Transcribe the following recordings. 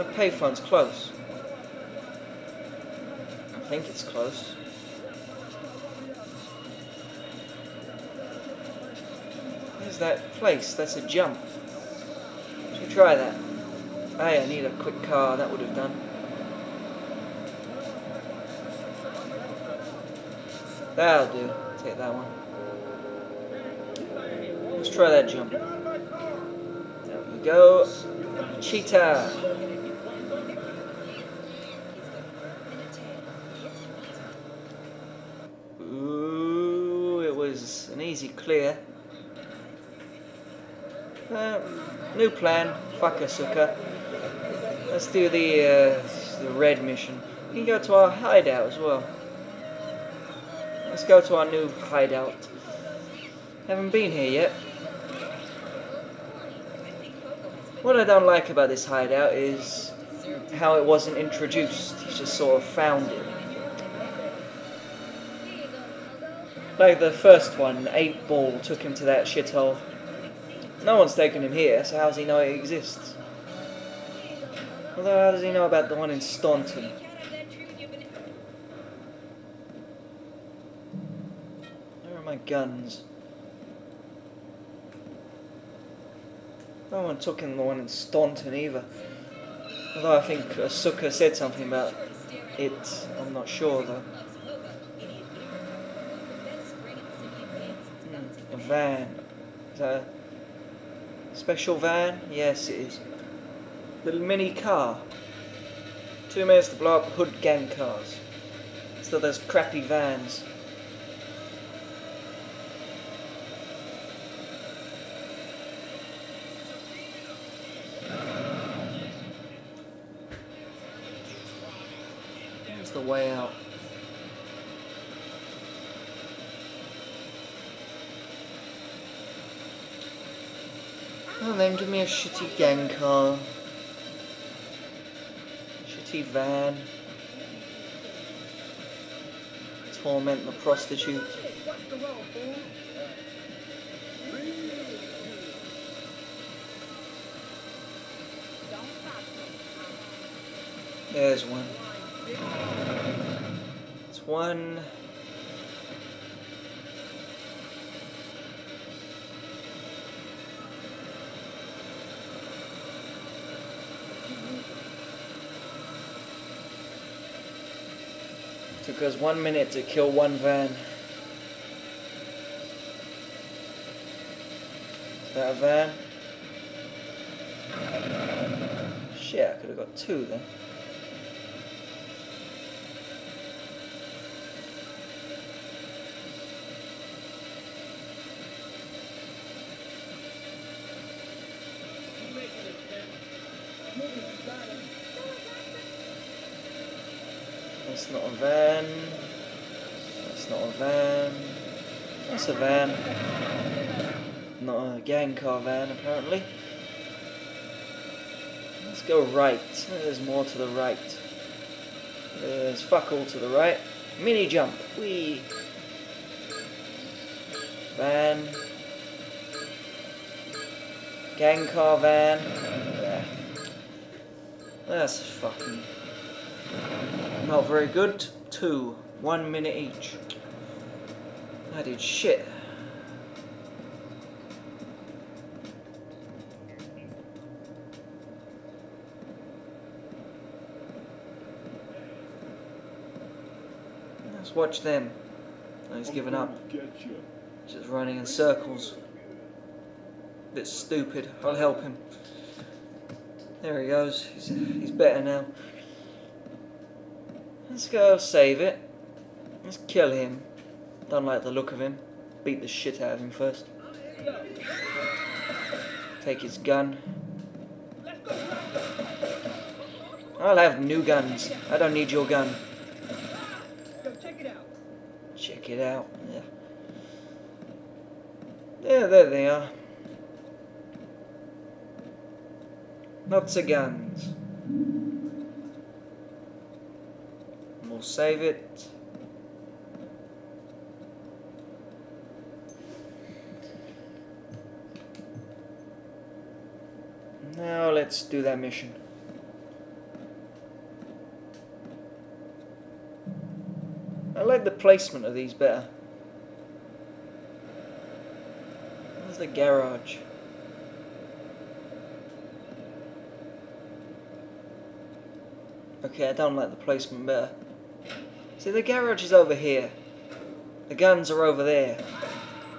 My payphone's close. I think it's close. There's that place. That's a jump. Should try that? Hey, I need a quick car. That would have done. That'll do. Take that one. Let's try that jump. There we go. Cheetah. Ooh, it was an easy clear. Uh, new plan. Fuck a sucker. Let's do the uh, the red mission. We can go to our hideout as well. Let's go to our new hideout. Haven't been here yet. What I don't like about this hideout is how it wasn't introduced. He just sort of found it. Like the first one, 8 Ball took him to that shithole. No one's taken him here, so how does he know it exists? Although, how does he know about the one in Staunton? Where are my guns? No one took in the one in Staunton either. Although I think Asuka said something about it. I'm not sure though. Hmm, a van. Is that a special van? Yes, it is. Little mini car. Two minutes to blow up hood gang cars. Still, those crappy vans. The way out. Then give me a shitty gang car. Shitty van. Torment the prostitute. There's one. It's one. Took us one minute to kill one van. Is that a van? Shit, I could have got two then. That's not a van. That's not a van. That's a van. Not a gang car van, apparently. Let's go right. There's more to the right. There's fuck all to the right. Mini jump. Wee. Van. Gang car van. That's fucking not very good. Two. One minute each. I did shit. Let's watch them. Oh, he's given up. Just running in circles. Bit stupid. I'll help him. There he goes. He's, he's better now. Let's go save it. Let's kill him. Don't like the look of him. Beat the shit out of him first. Take his gun. I'll have new guns. I don't need your gun. check it out. Yeah. Yeah, there they are. Lots of guns. We'll save it. Now let's do that mission. I like the placement of these better. There's the garage. Okay, I don't like the placement better. See, the garage is over here. The guns are over there.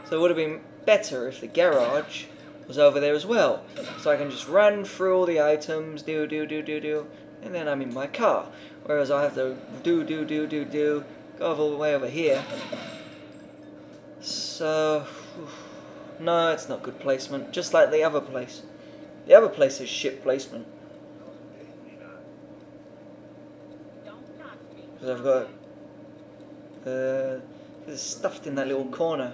So it would have been better if the garage was over there as well. So I can just run through all the items, do, do, do, do, do, and then I'm in my car. Whereas I have to do, do, do, do, do, go all the way over here. So, no, it's not good placement. Just like the other place. The other place is shit placement. Because I've got uh, stuffed in that little corner.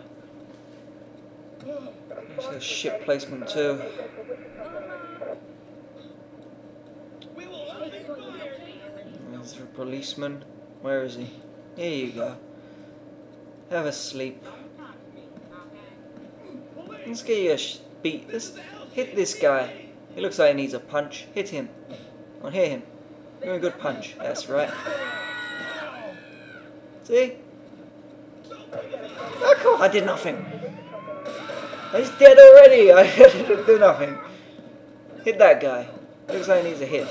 A shit placement too. There's a policeman. Where is he? Here you go. Have a sleep. Let's get you a beat. Let's hit this guy. He looks like he needs a punch. Hit him. Or hit him. Give him a good punch. That's right. See? Oh. I did nothing. He's dead already. I didn't do nothing. Hit that guy. Looks like he needs a hit.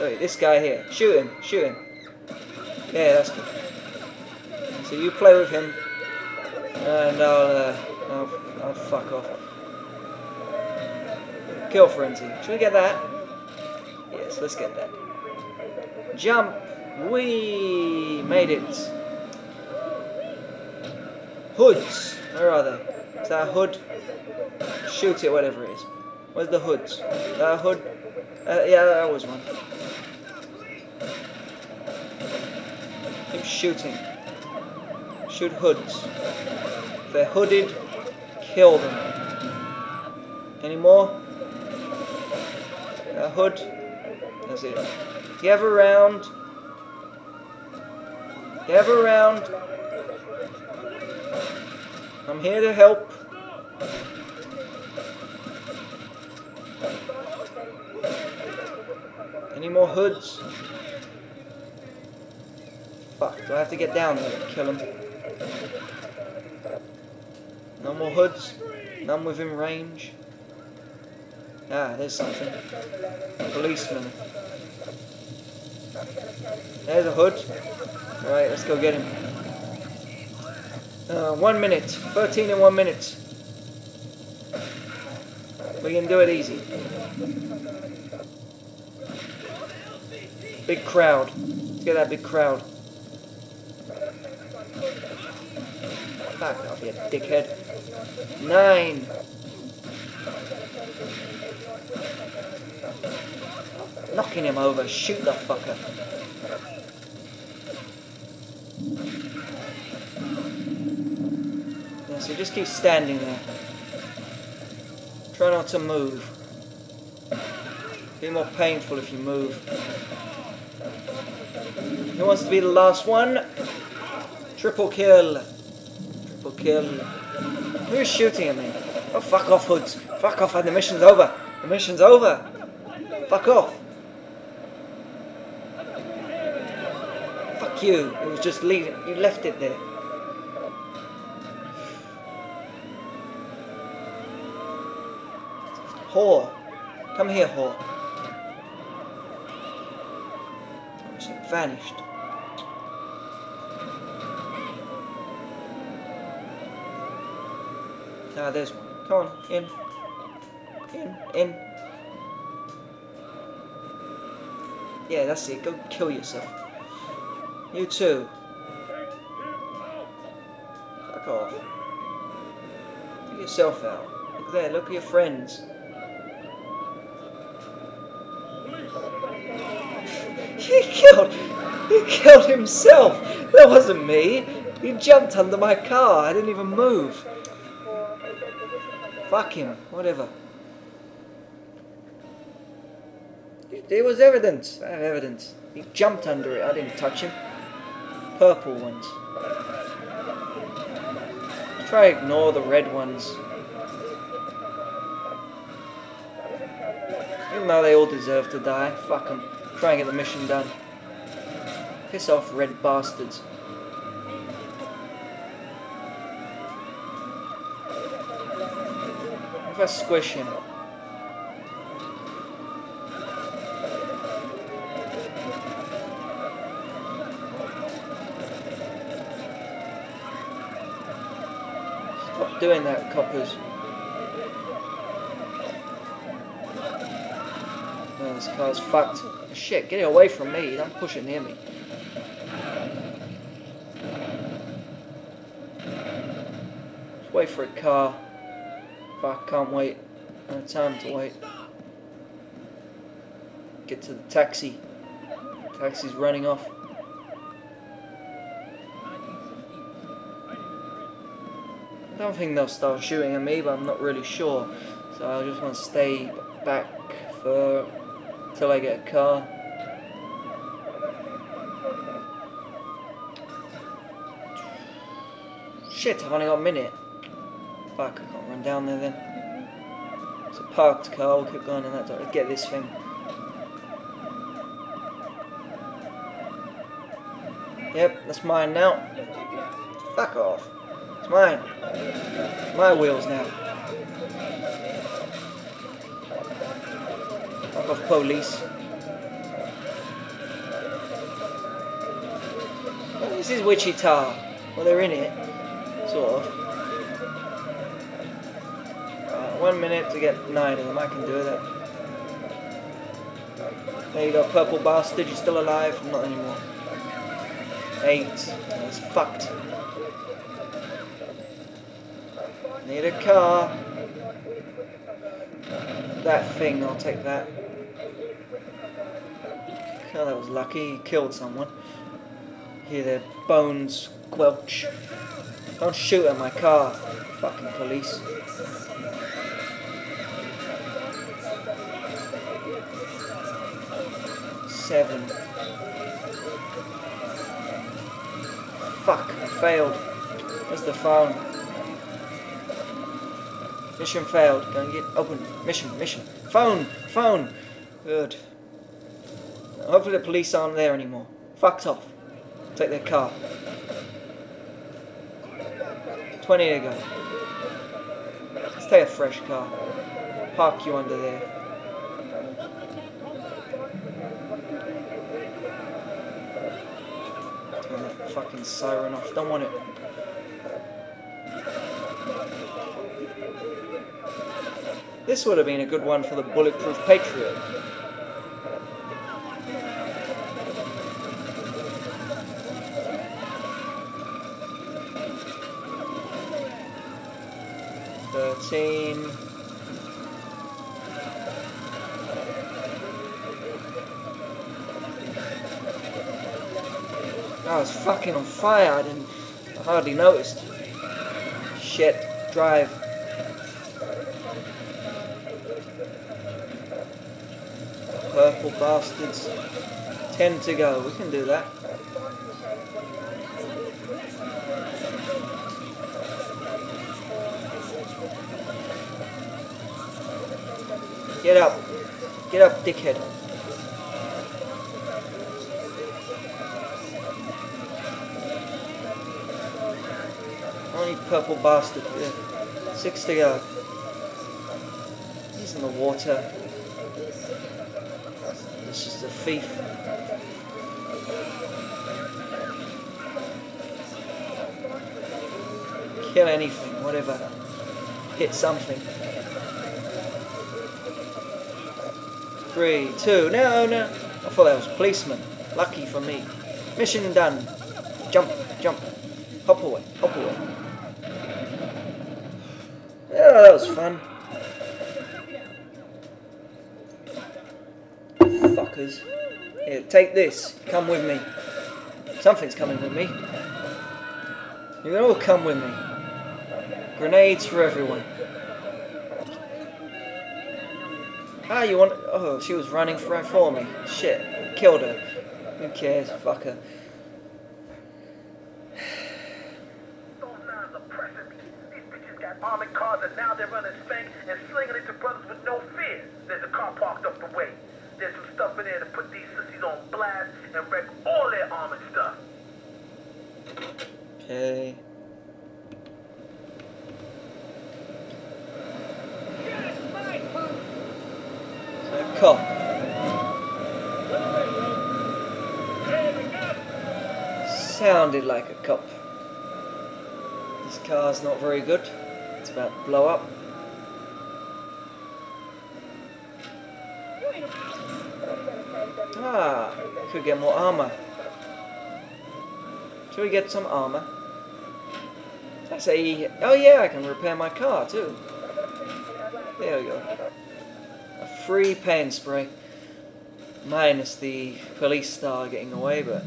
Wait, this guy here. Shoot him. Shoot him. Yeah, that's good. So you play with him, and I'll, uh, I'll, I'll fuck off. Kill frenzy. Should we get that? Yes, let's get that. Jump. We made it. Hoods. Where are they? Is that hood? Shoot it, whatever it is. Where's the hoods? Is that hood? Uh, yeah, that was one. Keep shooting. Shoot hoods. If they're hooded, kill them. Any more? A hood. That's it. Gather around. Gather round. I'm here to help. Any more hoods? Fuck, do I have to get down and kill him? No more hoods? None within range? Ah, there's something. A Policeman. There's a hood. Alright, let's go get him. Uh, one minute. 13 in one minute. We can do it easy. Big crowd. Let's get that big crowd. I'll be a dickhead. Nine. Knocking him over. Shoot the fucker. Yeah, so just keep standing there. Try not to move. Be more painful if you move. Who wants to be the last one? Triple kill. Triple kill. Who's shooting at me? Oh, fuck off, hoods. Fuck off, and the mission's over. The mission's over. Fuck off. Fuck you. It was just leaving. You left it there. Whore. Come here, whore. Oh, she vanished. Ah, there's one. Come on, in. In, in. Yeah, that's it. Go kill yourself. You too. Fuck off. Get yourself out. Look there, look at your friends. He killed. He killed himself. That wasn't me. He jumped under my car. I didn't even move. Fuck him. Whatever. There was evidence. I have evidence. He jumped under it. I didn't touch him. Purple ones. Try ignore the red ones. Even though they all deserve to die. Fuck them. Try and get the mission done. Piss off, red bastards. If I squish him. Stop doing that, coppers. This car's fucked. Shit, get it away from me. Don't push it near me. For a car. Fuck, can't wait. No time to wait. Get to the taxi. Taxi's running off. I don't think they'll start shooting at me, but I'm not really sure. So I just want to stay back for till I get a car. Shit, I've only got a minute. Fuck, I can't run down there then. It's a parked car, we'll keep going in that direction. Get this thing. Yep, that's mine now. Fuck off. It's mine. My wheels now. Fuck off, police. This is Wichita. Well, they're in it. Sort of. One minute to get nine of them. I can do that. There you go, purple bastard. You're still alive? Not anymore. Eight. That's fucked. Need a car. That thing, I'll take that. Oh, that was lucky. He killed someone. Hear their bones squelch. Don't shoot at my car, fucking police. Seven. Fuck, I failed. Where's the phone? Mission failed. Go and get open. Mission, mission. Phone, phone. Good. Hopefully the police aren't there anymore. Fucked off. Take their car. 20 to go. Let's take a fresh car. Park you under there. Turn that fucking siren off. Don't want it. This would have been a good one for the Bulletproof Patriot. Thirteen. I was fucking on fire. I didn't. I hardly noticed. Shit. Drive. Purple bastards. Ten to go. We can do that. Get up. Get up, dickhead. Purple bastard. Yeah. Six to go. He's in the water. This is the thief. Kill anything, whatever. Hit something. Three, two, no, no. I thought that was policeman. Lucky for me. Mission done. Jump, jump. Hop away. Yeah, that was fun. Fuckers. Here, take this. Come with me. Something's coming with me. You can all come with me. Grenades for everyone. Ah, you want? Oh, she was running right for me. Shit, killed her. Who cares? Fuck her. Those lines are pressing me. These bitches got armored cars and now they're running spank and slinging it to brothers with no fear. There's a car parked up the way. There's some stuff in there to put these sissies on blast and wreck all their armored stuff. Okay. cop. Sounded like a cop. Not very good. It's about to blow up. Ah, could get more armor. Should we get some armor? I say, oh yeah, I can repair my car too. There we go. A free paint spray. Minus the police star getting away, but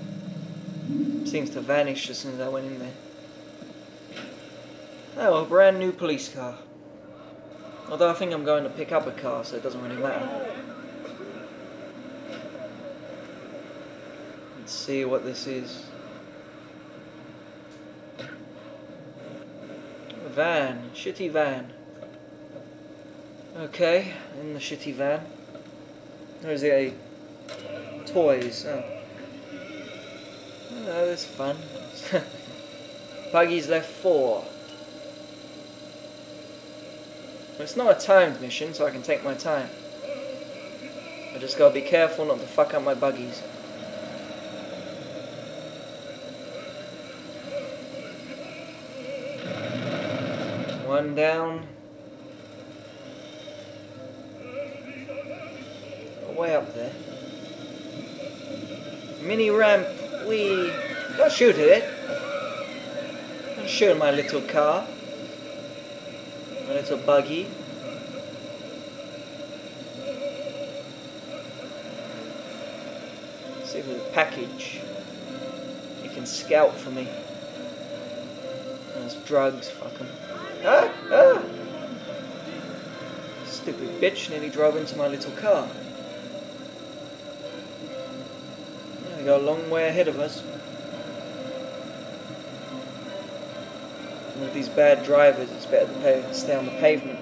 seems to vanish as soon as I went in there. Oh, a brand new police car. Although I think I'm going to pick up a car, so it doesn't really matter. Let's see what this is. A van, shitty van. Okay, in the shitty van. There's a toys. Oh. Oh, that's fun. Buggy's left four. It's not a timed mission, so I can take my time. I just gotta be careful not to fuck up my buggies. One down. Way up there. Mini ramp. We don't shoot at it. Don't shoot my little car. My little buggy. See if there's a package. You can scout for me. There's drugs, fuck 'em. Ah! Ah! Stupid bitch nearly drove into my little car. Yeah, we got a long way ahead of us. And with these bad drivers, it's better to stay on the pavement.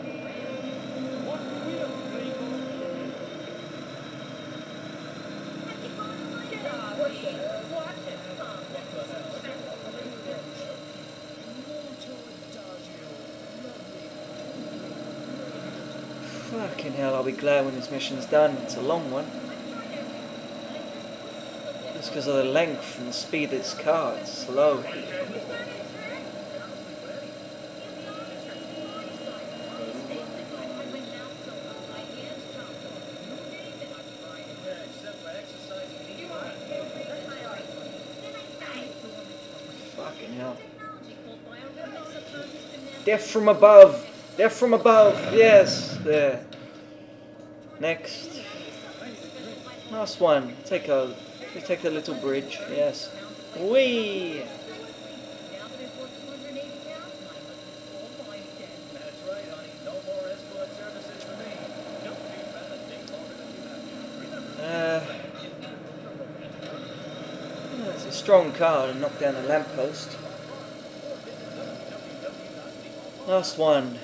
Fucking hell, I'll be glad when this mission's done. It's a long one. Just because of the length and the speed of this car, it's slow. Fucking hell. Death from above! Death from above! Yes! There. Next. Last one. Take a we take a little bridge, yes. Whee! Uh, it's a strong car to knock down a lamppost. Last one.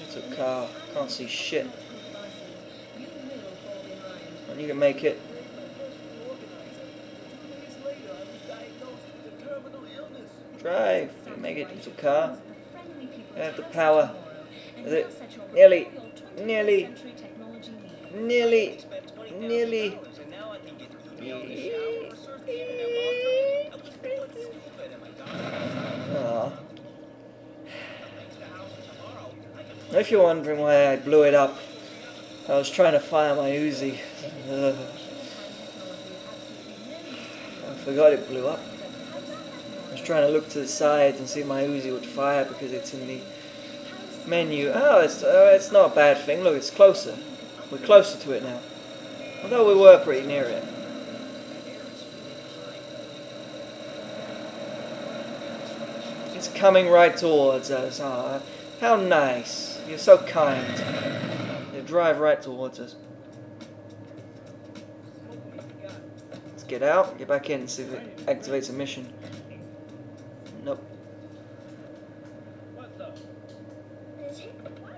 It's a car, can't see shit. You can make it. Drive, make it, little car. You have the power. Nearly, nearly, nearly, nearly. If you're wondering why I blew it up, I was trying to fire my Uzi. Ugh. I forgot it blew up. I was trying to look to the side and see if my Uzi would fire because it's in the menu. Oh, it's, uh, it's not a bad thing. Look, it's closer. We're closer to it now. Although we were pretty near it. It's coming right towards us. Oh, how nice. You're so kind. You drive right towards us. Let's get out, get back in, see if it activates a mission. Nope.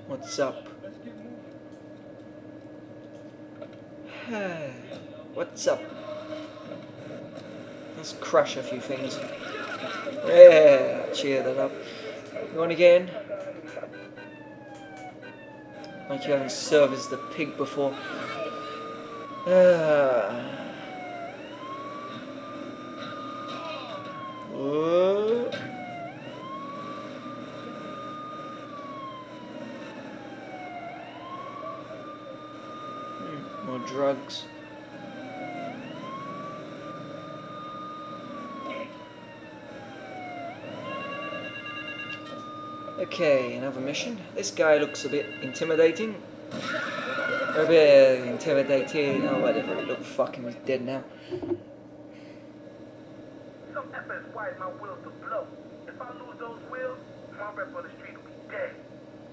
What's up? What's up? Let's crush a few things. Yeah, cheer that up. You want to get in? Like you haven't serviced the pig before. Ah. Drugs. Okay, another mission. This guy looks a bit intimidating. A bit intimidating. Oh, whatever. He look fucking. He's dead now. Some effort is my wheels to blow. If I lose those wheels, my rep on the street will be dead.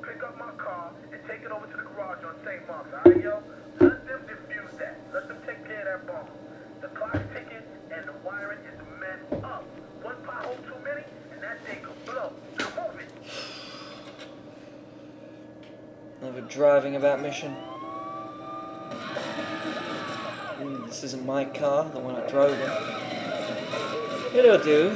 Pick up my car and take it over to the garage on St. Mark's, alright, yo? Let them defuse that. Let them take care of that bomb. The clock's ticking and the wiring is messed up. One pothole too many and that thing could blow. Now move it. Another driving about mission. Mm, this isn't my car, the one I drove in. It'll do.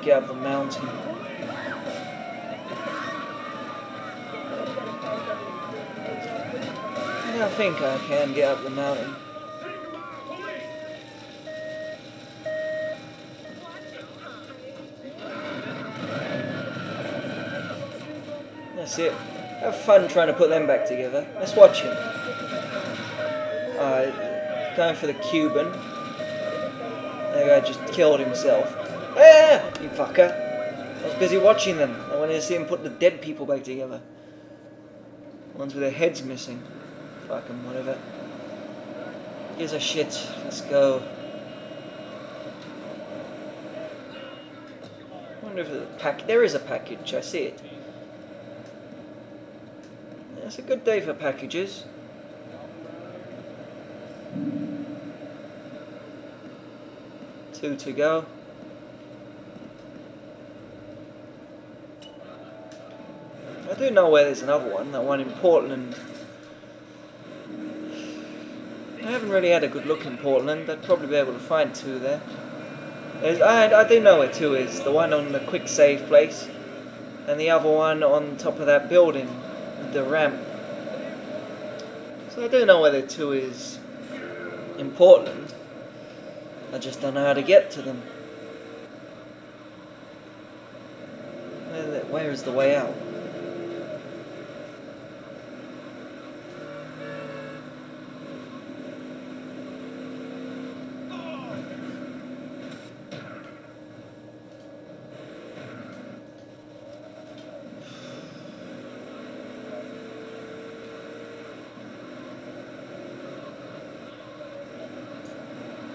I I get up the mountain. I don't think I can get up the mountain. That's it. Have fun trying to put them back together. Let's watch him. Uh, going for the Cuban. That guy just killed himself. You fucker. I was busy watching them. I wanted to see them put the dead people back together. Ones with their heads missing. Fucking whatever. Gives a shit. Let's go. wonder if there's a pack. There is a package. I see it. It's a good day for packages. Two to go. Do know where there's another one, that one in Portland. I haven't really had a good look in Portland, I'd probably be able to find two there. I, I do know where two is, the one on the quick save place, and the other one on top of that building, the ramp. So I do know where the two is in Portland, I just don't know how to get to them. Where is the way out?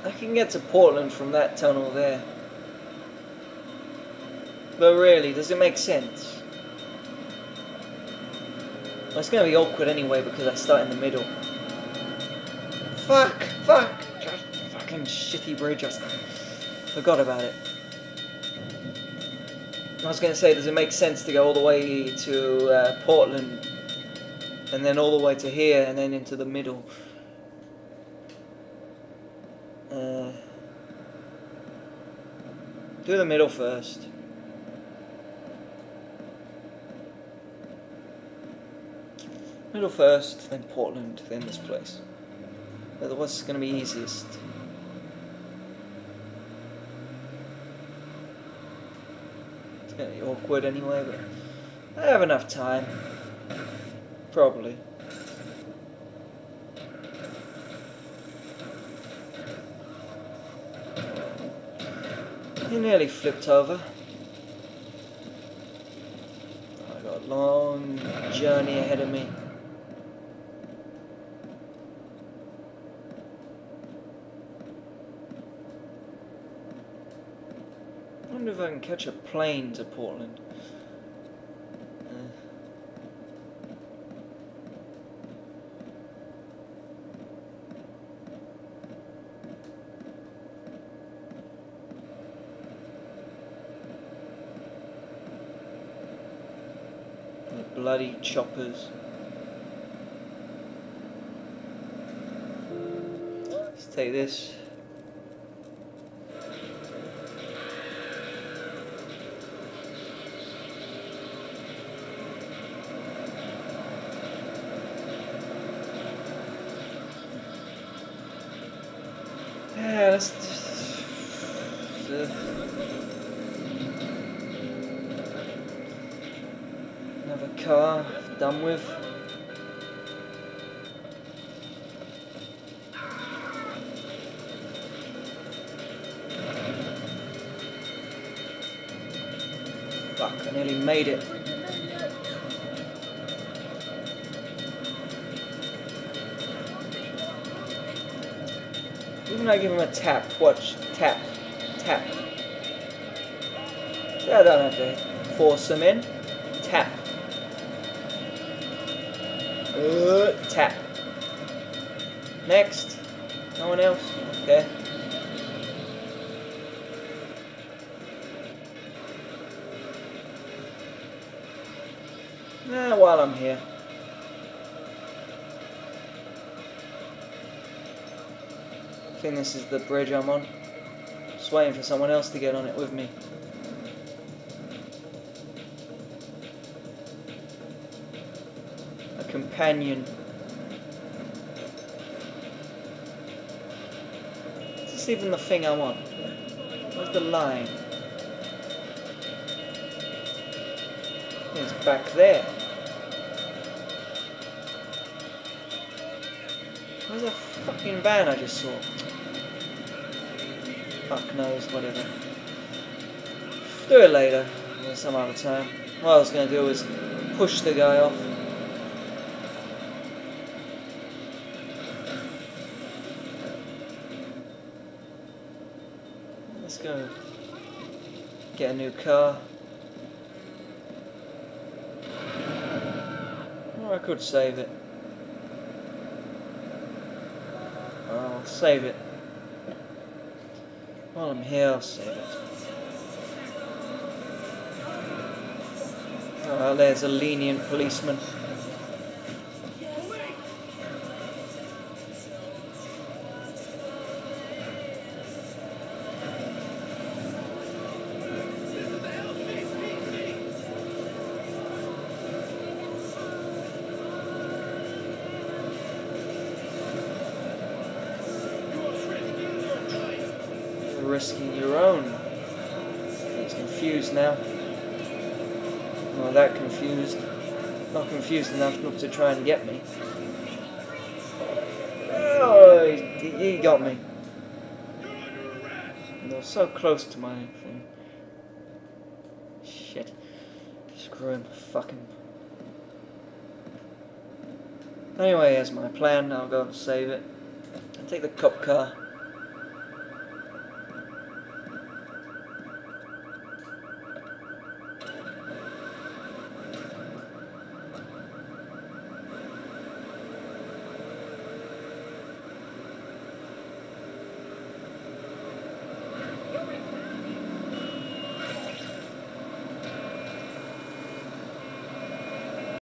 I can get to Portland from that tunnel there. But really, does it make sense? Well, it's gonna be awkward anyway because I start in the middle. Fuck! Fuck! Just fucking shitty bridge. I forgot about it. I was gonna say, does it make sense to go all the way to uh, Portland and then all the way to here and then into the middle? Uh, do the middle first. Middle first, then Portland, then this place. Otherwise, it's going to be easiest. It's going to be awkward anyway, but I have enough time. Probably. He nearly flipped over. I got a long journey ahead of me. I wonder if I can catch a plane to Portland. Uh, choppers. Let's take this. Done with. Fuck, I nearly made it. Even I give him a tap, watch, tap, tap. Yeah, I don't have to force him in. Tap. Uh, tap. Next. No one else? Okay. Eh, while I'm here. I think this is the bridge I'm on. Just waiting for someone else to get on it with me. A companion. Is this even the thing I want? Where's the line? It's back there. Where's that fucking van I just saw? Fuck knows, whatever. Do it later, some other time. What I was gonna do was push the guy off. Let's go get a new car. Or I could save it. I'll save it. While I'm here, I'll save it. Oh, there's a lenient policeman. Risking your own. He's confused now. Not that confused. Not confused enough not to try and get me. Oh, he, he got me. Was so close to my thing. Shit. Screw him. Fuck him. Anyway, here's my plan, I'll go and save it. And take the cop car.